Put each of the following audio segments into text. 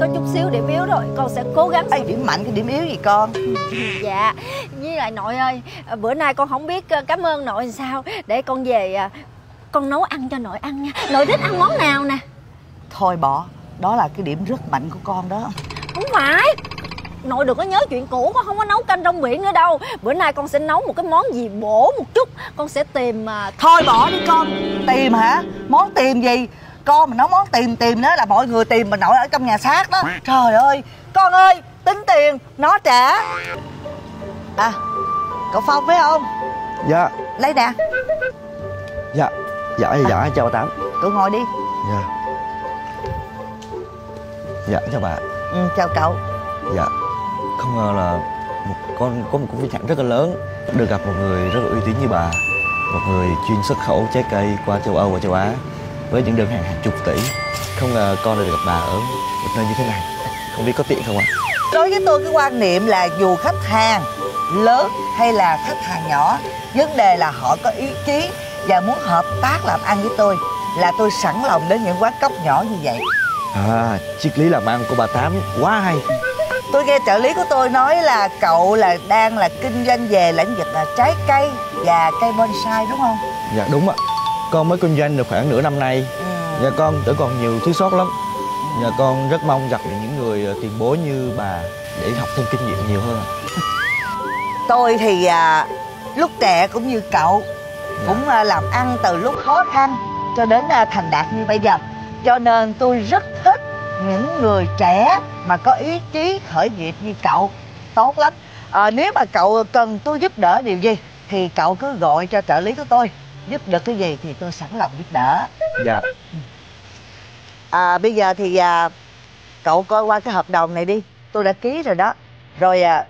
có chút xíu điểm yếu rồi con sẽ cố gắng. Ê, điểm mạnh cái điểm yếu gì con? Dạ với lại nội ơi bữa nay con không biết ờ, cảm ơn nội làm sao để con về ờ, con nấu ăn cho nội ăn nha. Nội thích ăn món nào nè? Thôi bỏ đó là cái điểm rất mạnh của con đó. Không phải. Nội đừng có nhớ chuyện cũ con không có nấu canh rong biển nữa đâu. Bữa nay con sẽ nấu một cái món gì bổ một chút. Con sẽ tìm mà thôi bỏ đi con. Tìm hả? Món tìm gì con mà nấu món tìm tìm đó là mọi người tìm mà nội ở trong nhà xác đó. Trời ơi con ơi tính tiền nó trả. À cậu phong phải không? Dạ. Lấy nè. Dạ Dạ dạ chào bà Tám. Cậu ngồi đi. Dạ. Dạ chào bà. Ừ, chào cậu. Dạ Không ngờ là một con có một công hãng rất là lớn Được gặp một người rất là uy tín như bà. Một người chuyên xuất khẩu trái cây qua châu Âu và châu Á Với những đơn hàng hàng chục tỷ. Không ngờ con lại được gặp bà ở một nơi như thế này. Không biết có tiện không ạ? Đối với tôi cái quan niệm là dù khách hàng lớn hay là khách hàng nhỏ vấn đề là họ có ý chí và muốn hợp tác làm ăn với tôi là tôi sẵn lòng đến những quán cốc nhỏ như vậy. À triết lý làm ăn của bà Tám quá hay. Tôi nghe trợ lý của tôi nói là cậu là đang là kinh doanh về lĩnh vực là trái cây và cây bonsai đúng không? Dạ đúng ạ Con mới kinh doanh được khoảng nửa năm nay. Ừ. Dạ con vẫn còn nhiều thiếu sót lắm. Dạ con rất mong gặp được những người ờ, tiền bối như bà Để học thêm kinh nghiệm nhiều hơn. Tôi thì à, lúc trẻ cũng như cậu cũng à, làm ăn từ lúc khó khăn cho đến à, thành đạt như bây giờ. Cho nên tôi rất thích những người trẻ mà có ý chí khởi nghiệp như cậu. Tốt lắm. À, nếu mà cậu cần tôi giúp đỡ điều gì thì cậu cứ gọi cho trợ lý của tôi giúp được cái gì thì tôi sẵn lòng giúp đỡ. Dạ. À, bây giờ thì à, cậu coi qua cái hợp đồng này đi. Tôi đã ký rồi đó. Rồi à,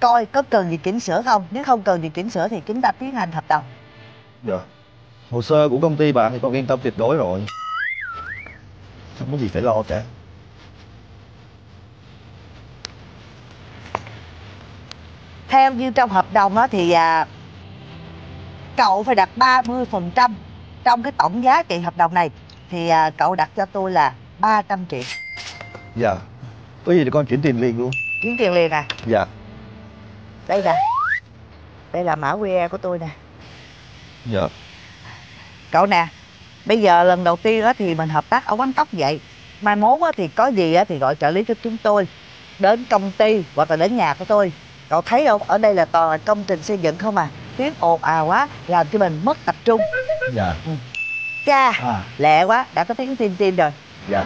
coi có cần gì chỉnh sửa không? Nếu không cần gì chỉnh sửa thì chúng ta tiến hành hợp đồng. Dạ. Hồ sơ của công ty bà thì con yên tâm tuyệt đối rồi. Không có gì phải lo cả. Theo như trong hợp đồng á thì à, cậu phải đặt 30% trong cái tổng giá trị hợp đồng này. Thì à, cậu đặt cho tôi là 300 triệu. Dạ. Có gì thì con chuyển tiền liền luôn. Chuyển tiền liền à? Dạ. Đây nè. Đây là mã QR của tôi nè. Dạ. Cậu nè bây giờ lần đầu tiên á thì mình hợp tác ở quán tóc vậy. Mai mốt á thì có gì á thì gọi trợ lý cho chúng tôi. Đến công ty hoặc là đến nhà của tôi. Cậu thấy không? Ở đây là toàn là công trình xây dựng không à tiếng ồn ào quá làm cho mình mất tập trung. Dạ. Cha À. lẹ quá đã có tiếng tin tin rồi. Dạ.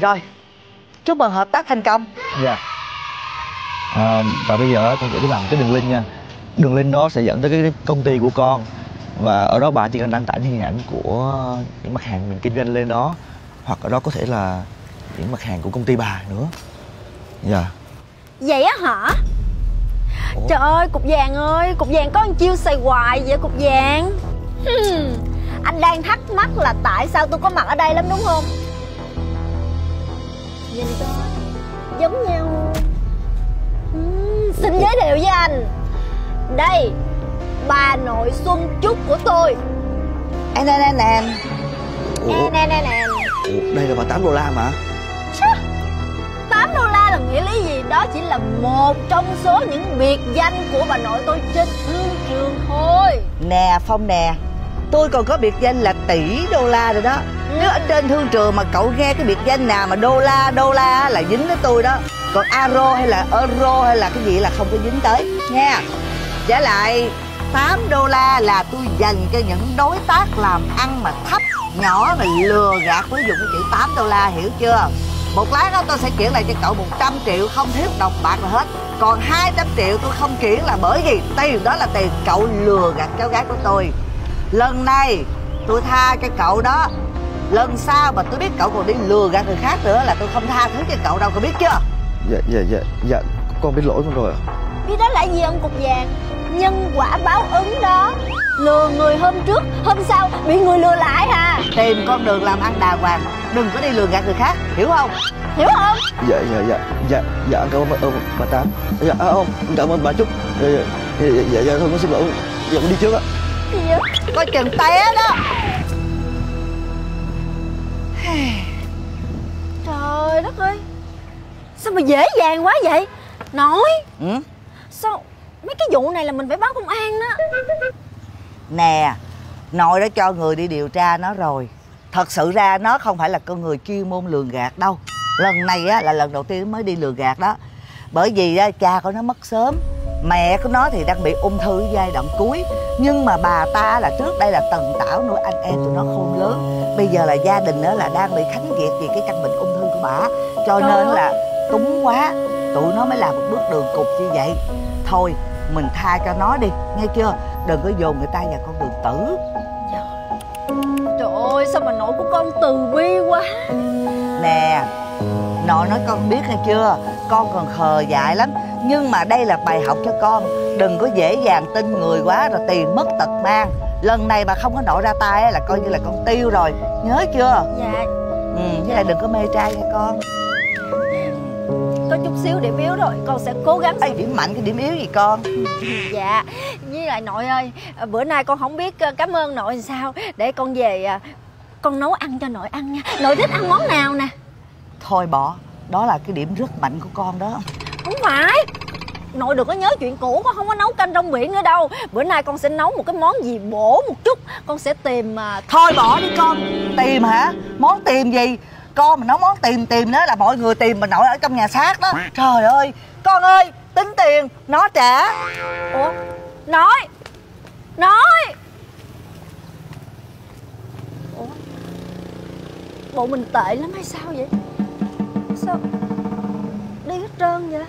Rồi chúc mừng hợp tác thành công. Dạ. À, Và bây giờ con sẽ đi làm cái đường link nha. Đường link đó sẽ dẫn tới cái công ty của con. Và ở đó bà chỉ cần đăng tải những hình ảnh của những mặt hàng mình kinh doanh lên đó. Hoặc ở đó có thể là những mặt hàng của công ty bà nữa. Dạ. Vậy á hả Ủa? trời ơi cục vàng ơi cục vàng có một chiêu xài hoài vậy cục vàng? Hmm, anh đang thắc mắc là tại sao tôi có mặt ở đây lắm đúng không? Nhìn coi giống nhau. Xin giới thiệu với anh. Đây bà nội xuân trúc của tôi. Em em em em nè nè nè nè. Ủa đây là bà 8 đô la mà. 8 đô la là nghĩa lý gì? Đó chỉ là một trong số những biệt danh của bà nội tôi trên thương trường thôi. Nè phong nè tôi còn có biệt danh là tỷ đô la rồi đó. Nếu ở trên thương trường mà cậu nghe cái biệt danh nào mà đô la đô la á, là dính tới tôi đó. Còn euro hay là euro hay là cái gì là không có dính tới. Nha. Trả lại 8 đô la là tôi dành cho những đối tác làm ăn mà thấp nhỏ và lừa gạt với dùng cái chữ 8 đô la hiểu chưa một lát đó tôi sẽ chuyển lại cho cậu 100 triệu không thiếu đồng bạc nào hết. Còn 200 triệu tôi không chuyển là bởi vì tiền đó là tiền cậu lừa gạt cháu gái của tôi. Lần này tôi tha cho cậu đó. Lần sau mà tôi biết cậu còn đi lừa gạt người khác nữa là tôi không tha thứ cho cậu đâu cậu biết chưa? Dạ dạ dạ dạ Con biết lỗi con rồi ạ. Biết đó là gì ông cục vàng nhân quả báo ứng đó. Lừa người hôm trước hôm sau bị người lừa lại à tìm con đường làm ăn đàng hoàng đừng có đi lừa gạt người khác hiểu không? Hiểu không? Dạ dạ dạ dạ dạ cảm ơn bà, ơn bà Tám. Dạ à, không cảm ơn bà Trúc Dạ dạ dạ, dạ, dạ, dạ thôi con xin lỗi Dạ con đi trước ạ gì vậy? Coi chừng té đó. Sao mà dễ dàng quá vậy? Nội ừ? sao mấy cái vụ này là mình phải báo công an đó. Nè nội đã cho người đi điều tra nó rồi. Thật sự ra nó không phải là con người chuyên môn lường gạt đâu. Lần này á là lần đầu tiên mới đi lường gạt đó. Bởi vì á, cha của nó mất sớm mẹ của nó thì đang bị ung thư giai đoạn cuối. Nhưng mà bà ta là trước đây là tần tảo nuôi anh em tụi nó khôn lớn. Bây giờ là gia đình nữa là đang bị khánh kiệt vì cái căn bệnh ung thư của bà. Cho Trời nên ơi. là túng quá tụi nó mới làm một bước đường cục như vậy. Thôi mình tha cho nó đi nghe chưa? Đừng có dồn người ta vào con đường tử. Trời ơi sao mà nội của con từ bi quá. Nè nội nói con biết hay chưa? Con còn khờ dại lắm. Nhưng mà đây là bài học cho con. Đừng có dễ dàng tin người quá rồi tiền mất tật mang. Lần này mà không có nội ra tay á là coi như là con tiêu rồi. Nhớ chưa? Dạ. Ừ với lại đừng có mê trai nha con có chút xíu điểm yếu rồi con sẽ cố gắng. Ê, điểm mạnh cái điểm yếu gì con? Dạ với lại nội ơi à, bữa nay con không biết à, cảm ơn nội làm sao để con về à, con nấu ăn cho nội ăn nha. Nội thích ăn món nào nè? Thôi bỏ đó là cái điểm rất mạnh của con đó. Không phải. Nội đừng có nhớ chuyện cũ con không có nấu canh rong biển nữa đâu. Bữa nay con sẽ nấu một cái món gì bổ một chút. Con sẽ tìm à, thôi bỏ đi con. Tìm hả? Món tìm gì con mà nấu món tìm tìm đó là mọi người tìm mà nội ở trong nhà xác đó. Trời ơi, con ơi, tính tiền, nó trả. Ủa? Nói. Nói. Ủa? Bộ mình tệ lắm hay sao vậy? Sao? Đi hết trơn vậy?